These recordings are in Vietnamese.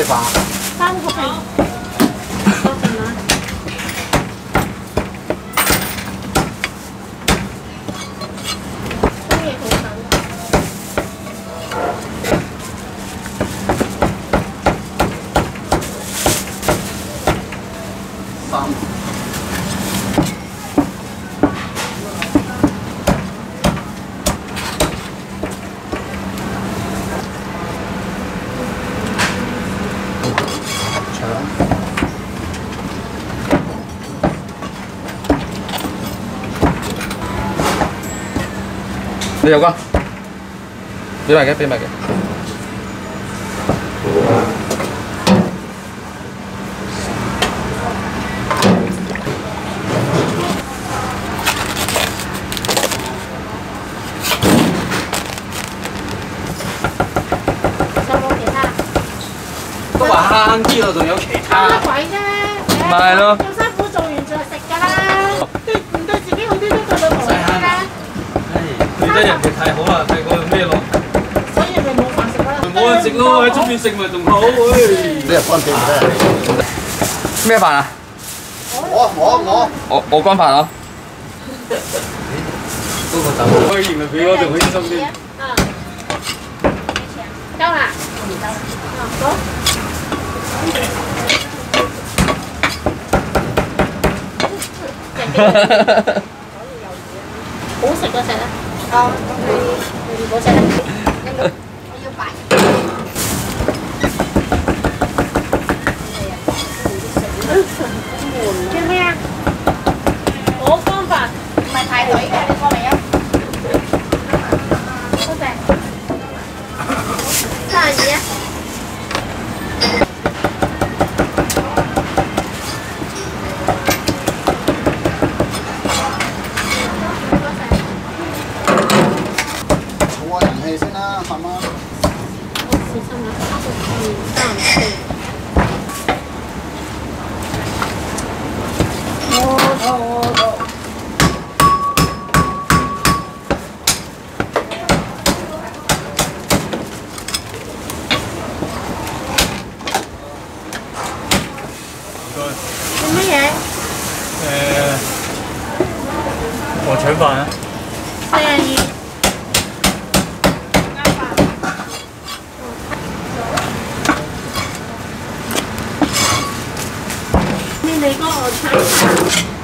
费罚。三块。Đi đâu con? bên này cái bên này kìa. Có bà ha ăn kia rồi, nó chỉ tha. Mày luôn. 得人哋太好啦，睇佢咩咯？所以咪冇饭食啦。冇人食咯，喺出边食咪仲好。你系干片啫。咩饭啊？我我我我我干饭啊！嗰个豆腐威严啊，俾我仲开心啲。啊。够啦。啊，好。好食嗰只啦。哦，你嗰只咧？我要白。叫咩啊？我 con bố sẽ đánh Ủa con và mày thay đổi cái 儲下人氣先 一共全是。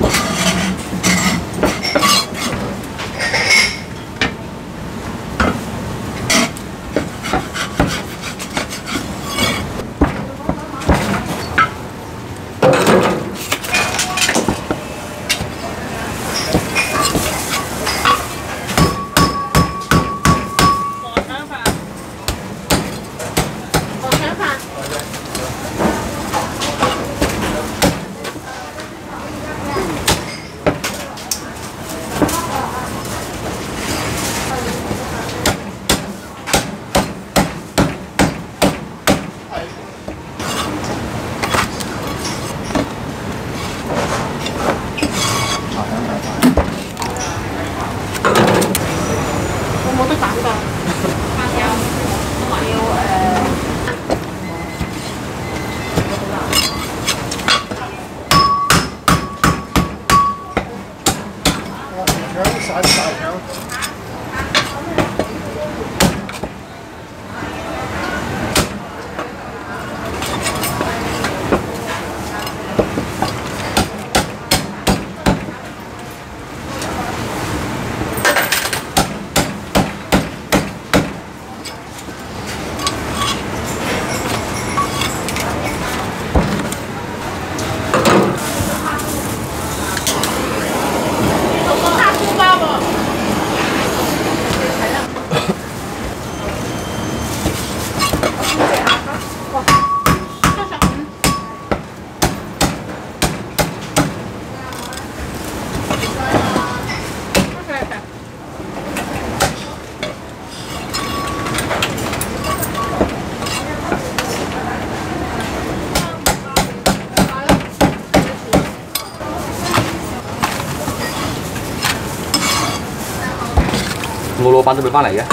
我老板都未翻嚟嘅。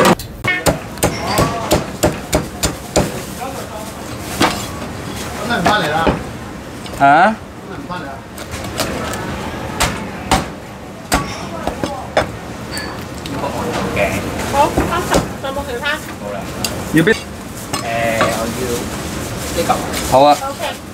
翻嚟啦，啊？唔翻嚟啦。好，三十，仲有冇其他要边？诶，我要呢嚿。好啊。 ？OK。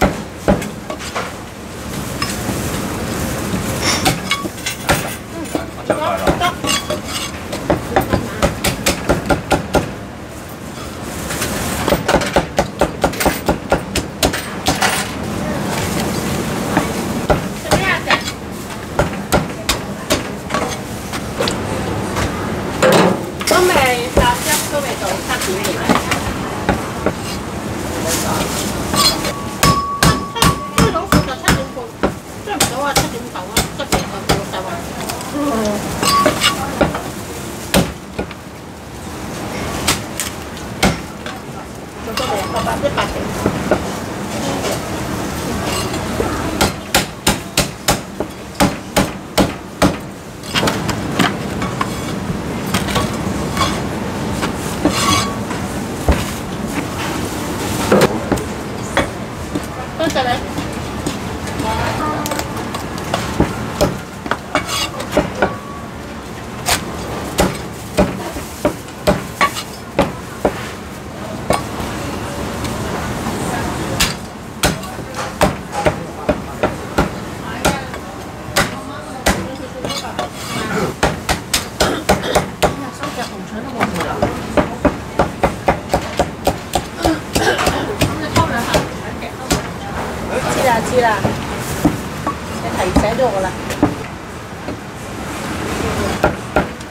咗我啦。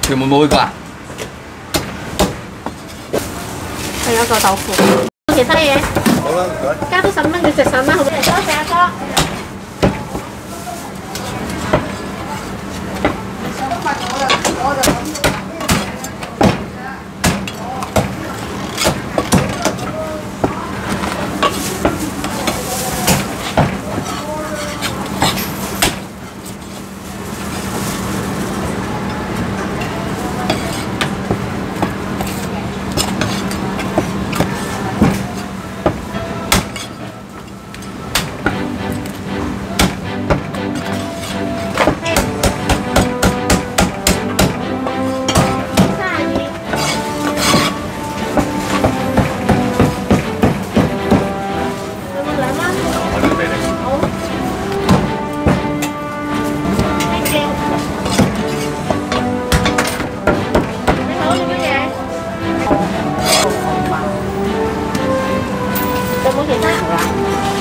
屯門冇去過啊？係有個豆腐。其他嘢好啦，唔該。加多十蚊，要食十蚊好唔好？多謝阿哥。冇